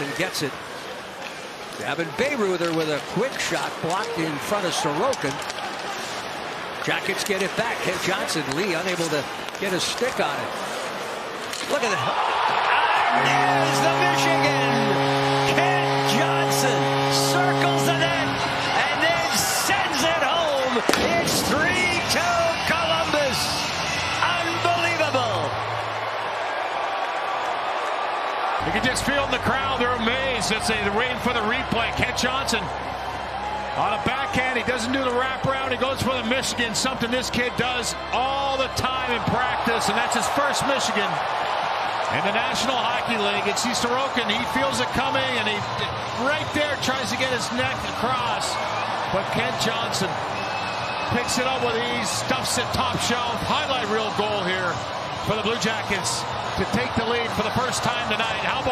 and gets it. Gavin Bayreuther with a quick shot blocked in front of Sorokin. Jackets get it back. Kent Johnson, Lee unable to get a stick on it. Look at that. There's the Michigan. Kent Johnson circles the net and then sends it home. It's 3-2 You can just feel in the crowd, they're amazed as they're waiting for the replay. Kent Johnson on a backhand, he doesn't do the wraparound, he goes for the Michigan, something this kid does all the time in practice, and that's his first Michigan in the National Hockey League. It's Sorokin, he feels it coming, and he right there tries to get his neck across. But Kent Johnson picks it up with ease, stuffs it top shelf. Highlight reel goal here for the Blue Jackets to take the lead for the first time tonight. How?